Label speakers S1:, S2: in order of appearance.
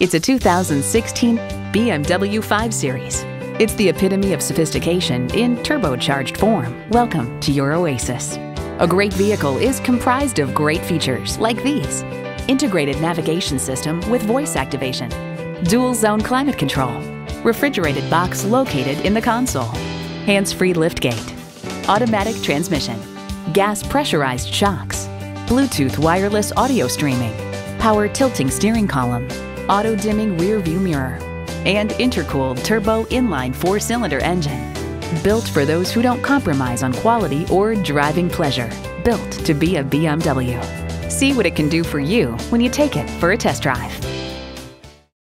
S1: It's a 2016 BMW 5 Series. It's the epitome of sophistication in turbocharged form. Welcome to your oasis. A great vehicle is comprised of great features like these. Integrated navigation system with voice activation, dual zone climate control, refrigerated box located in the console, hands-free liftgate, automatic transmission, gas pressurized shocks, Bluetooth wireless audio streaming, power tilting steering column, auto dimming rear view mirror, and intercooled turbo inline four cylinder engine. Built for those who don't compromise on quality or driving pleasure. Built to be a BMW. See what it can do for you when you take it for a test drive.